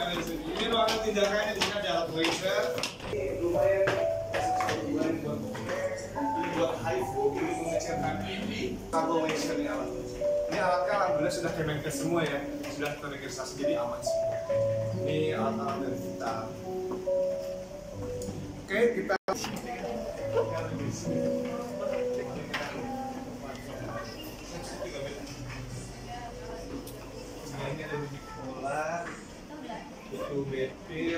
Ini ruangan tindakan di sini ada alat laser. Lumayan bulan buat kompleks, ini buat HIFU, ini mengecilkan ini satu laser ini alat. Ini alatnya alhamdulillah sudah kemenkes semua ya, sudah terregistrasi jadi aman semua. Ini alat-alat dari kita. Oke, kita. Ini ada bola. to be